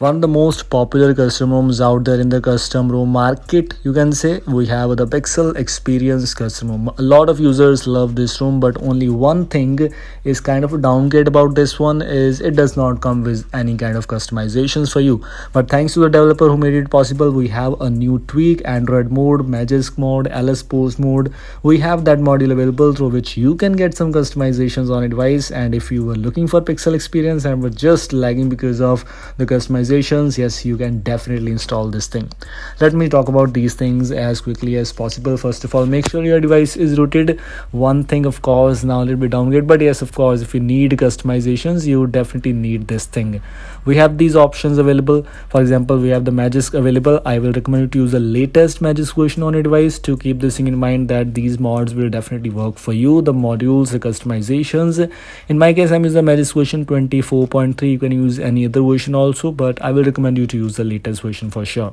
one of the most popular custom ROMs out there in the custom ROM market. You can say we have the pixel experience custom ROM. A lot of users love this ROM but only one thing is kind of a downgrade about this one is it does not come with any kind of customizations for you. But thanks to the developer who made it possible we have a new tweak android mod magisk mod ls pose mod. We have that module available through which you can get some customizations on a device and if you were looking for pixel experience and were just lagging because of the customization customizations yes you can definitely install this thing. Let me talk about these things as quickly as possible. First of all make sure your device is rooted. One thing of course now a little bit downgrade but yes of course if you need customizations you definitely need this thing. We have these options available. For example we have the magisk available. I will recommend you to use the latest magisk version on your device to keep this thing in mind that these mods will definitely work for you. The modules the customizations. In my case i'm using the magisk version 24.3 you can use any other version also but but I will recommend you to use the latest version for sure.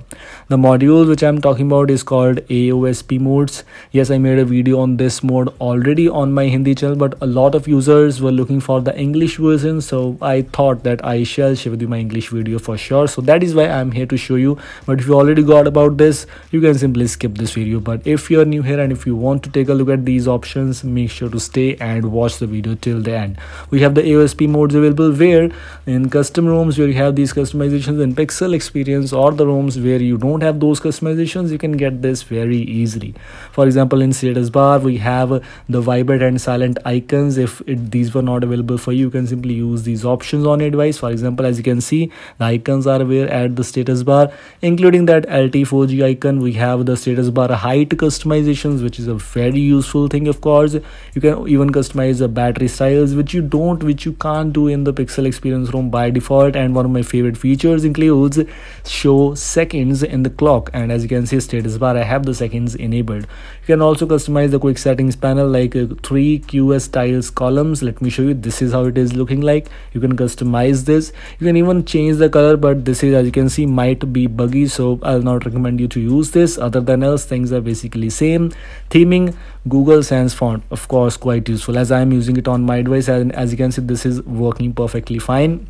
The module which I'm talking about is called AOSP mods. Yes, I made a video on this mod already on my Hindi channel, but a lot of users were looking for the English version. So I thought that I shall share with you my English video for sure. So that is why I'm here to show you. But if you already got about this, you can simply skip this video. But if you're new here and if you want to take a look at these options, make sure to stay and watch the video till the end. We have the AOSP mods available where in custom ROMs where you have these customized customizations in pixel experience or the ROMs where you don't have those customizations you can get this very easily. For example in status bar we have the vibrate and silent icons. If it, these were not available for you you can simply use these options on your device. For example as you can see the icons are where at the status bar. Including that lt4g icon we have the status bar height customizations which is a very useful thing of course. You can even customize the battery styles which you don't which you can't do in the pixel experience ROM by default. And one of my favorite features features includes show seconds in the clock and as you can see status bar i have the seconds enabled. You can also customize the quick settings panel like uh, three qs tiles columns. Let me show you this is how it is looking like. You can customize this. You can even change the color but this is as you can see might be buggy so i'll not recommend you to use this. Other than else things are basically same. Theming google sans font of course quite useful as i'm using it on my device and as you can see this is working perfectly fine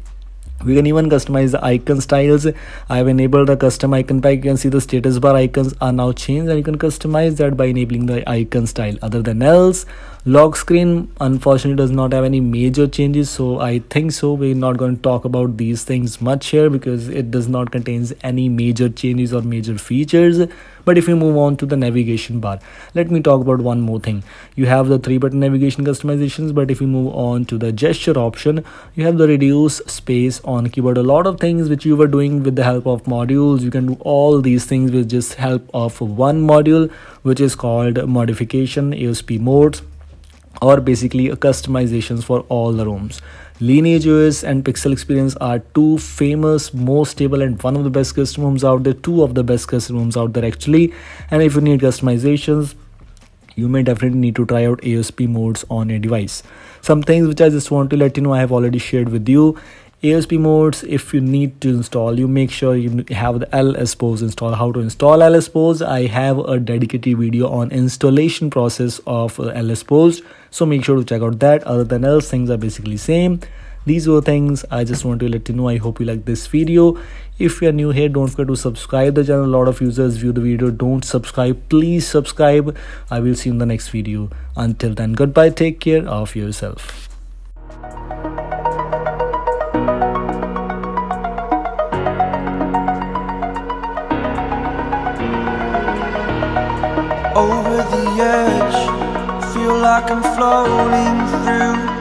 we can even customize the icon styles. I have enabled the custom icon pack. You can see the status bar icons are now changed and you can customize that by enabling the icon style. Other than else lock screen unfortunately does not have any major changes so i think so. We're not going to talk about these things much here because it does not contains any major changes or major features. But if we move on to the navigation bar let me talk about one more thing. You have the three button navigation customizations but if we move on to the gesture option you have the reduce space on keyboard. A lot of things which you were doing with the help of modules you can do all these things with just help of one module which is called modification AOSP mods or basically customizations for all the ROMs. Lineage OS and Pixel Experience are two famous, most stable and one of the best custom ROMs out there, two of the best custom ROMs out there actually. And if you need customizations, you may definitely need to try out AOSP mods on your device. Some things which I just want to let you know I have already shared with you AOSP mods if you need to install you make sure you have the LSPosed install how to install LSPosed? I have a dedicated video on installation process of LSPosed. So make sure to check out that. Other than else things are basically same. These were things. I just want to let you know. I hope you like this video. If you are new here don't forget to subscribe the channel. A lot of users view the video. Don't subscribe. Please subscribe. I will see you in the next video. Until then goodbye. Take care of yourself over the edge. Feel like I'm floating through.